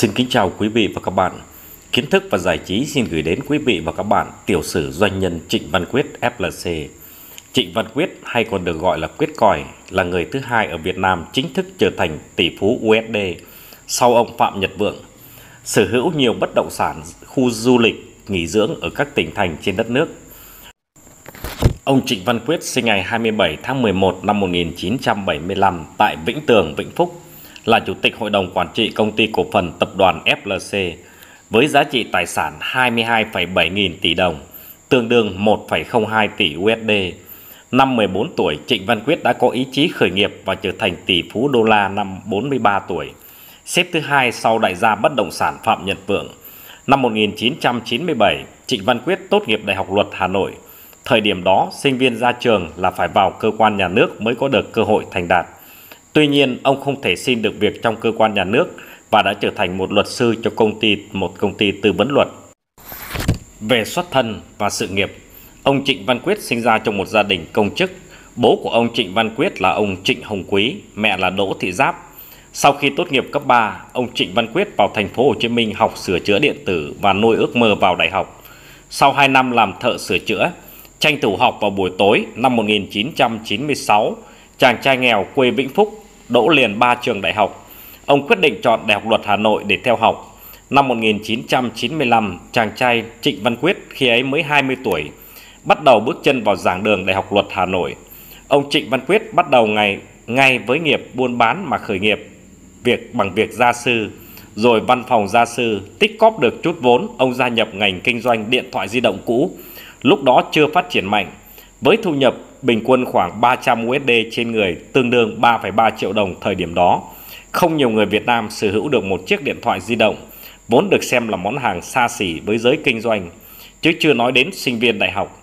Xin kính chào quý vị và các bạn. Kiến thức và giải trí xin gửi đến quý vị và các bạn tiểu sử doanh nhân Trịnh Văn Quyết FLC. Trịnh Văn Quyết hay còn được gọi là Quyết Còi là người thứ hai ở Việt Nam chính thức trở thành tỷ phú USD sau ông Phạm Nhật Vượng. Sở hữu nhiều bất động sản, khu du lịch, nghỉ dưỡng ở các tỉnh thành trên đất nước. Ông Trịnh Văn Quyết sinh ngày 27 tháng 11 năm 1975 tại Vĩnh Tường, Vĩnh Phúc, là Chủ tịch Hội đồng Quản trị Công ty Cổ phần Tập đoàn FLC với giá trị tài sản 22,7 nghìn tỷ đồng, tương đương 1,02 tỷ USD. Năm 14 tuổi, Trịnh Văn Quyết đã có ý chí khởi nghiệp và trở thành tỷ phú đô la năm 43 tuổi, xếp thứ hai sau đại gia bất động sản Phạm Nhật Vượng. Năm 1997, Trịnh Văn Quyết tốt nghiệp Đại học Luật Hà Nội. Thời điểm đó, sinh viên ra trường là phải vào cơ quan nhà nước mới có được cơ hội thành đạt. Tuy nhiên, ông không thể xin được việc trong cơ quan nhà nước và đã trở thành một luật sư cho công ty một công ty tư vấn luật. Về xuất thân và sự nghiệp, ông Trịnh Văn Quyết sinh ra trong một gia đình công chức. Bố của ông Trịnh Văn Quyết là ông Trịnh Hồng Quý, mẹ là Đỗ Thị Giáp. Sau khi tốt nghiệp cấp 3, ông Trịnh Văn Quyết vào thành phố Hồ Chí Minh học sửa chữa điện tử và nuôi ước mơ vào đại học. Sau 2 năm làm thợ sửa chữa, tranh thủ học vào buổi tối năm 1996, chàng trai nghèo quê Vĩnh Phúc đỗ liền 3 trường đại học. Ông quyết định chọn Đại học Luật Hà Nội để theo học. Năm 1995, chàng trai Trịnh Văn Quyết khi ấy mới 20 tuổi, bắt đầu bước chân vào giảng đường Đại học Luật Hà Nội. Ông Trịnh Văn Quyết bắt đầu ngày ngay với nghiệp buôn bán mà khởi nghiệp việc bằng việc gia sư, rồi văn phòng gia sư, tích cóp được chút vốn, ông gia nhập ngành kinh doanh điện thoại di động cũ. Lúc đó chưa phát triển mạnh, với thu nhập bình quân khoảng 300 USD trên người, tương đương 3,3 triệu đồng thời điểm đó. Không nhiều người Việt Nam sở hữu được một chiếc điện thoại di động, vốn được xem là món hàng xa xỉ với giới kinh doanh, chứ chưa nói đến sinh viên đại học.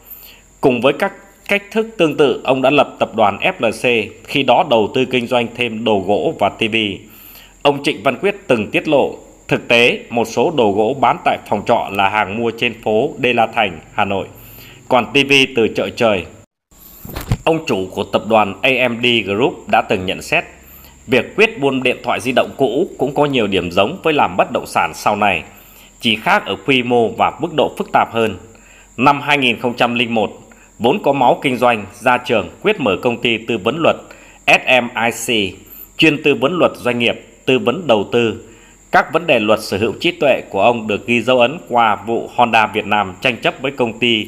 Cùng với các cách thức tương tự, ông đã lập tập đoàn FLC, khi đó đầu tư kinh doanh thêm đồ gỗ và TV. Ông Trịnh Văn Quyết từng tiết lộ, thực tế một số đồ gỗ bán tại phòng trọ là hàng mua trên phố Đê La Thành, Hà Nội, còn TV từ chợ trời Ông chủ của tập đoàn AMD Group đã từng nhận xét việc quyết buôn điện thoại di động cũ cũng có nhiều điểm giống với làm bất động sản sau này, chỉ khác ở quy mô và mức độ phức tạp hơn. Năm 2001, vốn có máu kinh doanh, ra trường quyết mở công ty tư vấn luật SMIC, chuyên tư vấn luật doanh nghiệp, tư vấn đầu tư. Các vấn đề luật sở hữu trí tuệ của ông được ghi dấu ấn qua vụ Honda Việt Nam tranh chấp với công ty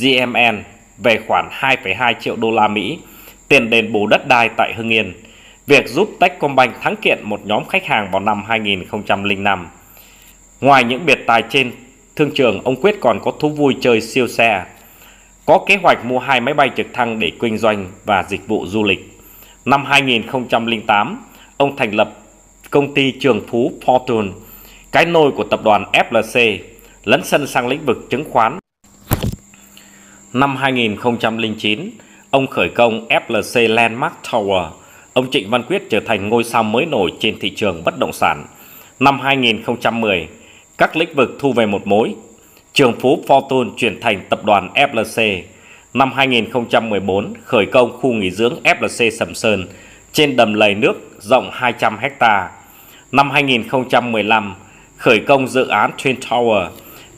GMN về khoản 2,2 triệu đô la Mỹ tiền đền bù đất đai tại Hưng Yên, việc giúp Techcombank thắng kiện một nhóm khách hàng vào năm 2005. Ngoài những biệt tài trên, thương trường ông Quyết còn có thú vui chơi siêu xe, có kế hoạch mua hai máy bay trực thăng để kinh doanh và dịch vụ du lịch. Năm 2008, ông thành lập công ty Trường Phú Fortune, cái nôi của tập đoàn FLC, lấn sân sang lĩnh vực chứng khoán Năm 2009, ông khởi công FLC Landmark Tower. Ông Trịnh Văn Quyết trở thành ngôi sao mới nổi trên thị trường bất động sản. Năm 2010, các lĩnh vực thu về một mối. Trường Phú Fortune chuyển thành tập đoàn FLC. Năm 2014, khởi công khu nghỉ dưỡng FLC Sầm Sơn trên đầm lầy nước rộng 200 ha. Năm 2015, khởi công dự án Twin Tower.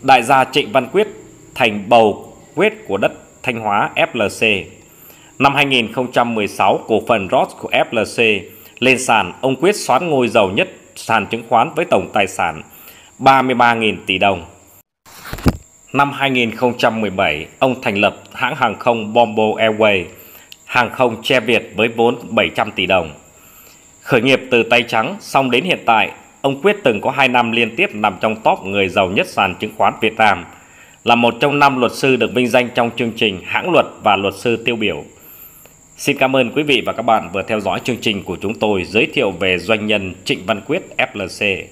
Đại gia Trịnh Văn Quyết thành bầu quyết của đất Thanh Hóa FLC. Năm 2016, cổ phần Ross của FLC lên sàn, ông Quyết xoán ngôi giàu nhất sàn chứng khoán với tổng tài sản 33.000 tỷ đồng. Năm 2017, ông thành lập hãng hàng không Bombo Airways, hàng không che Việt với vốn 700 tỷ đồng. Khởi nghiệp từ tay trắng, xong đến hiện tại, ông Quyết từng có 2 năm liên tiếp nằm trong top người giàu nhất sàn chứng khoán Việt Nam – là một trong năm luật sư được vinh danh trong chương trình hãng luật và luật sư tiêu biểu. Xin cảm ơn quý vị và các bạn vừa theo dõi chương trình của chúng tôi giới thiệu về doanh nhân Trịnh Văn Quyết FLC.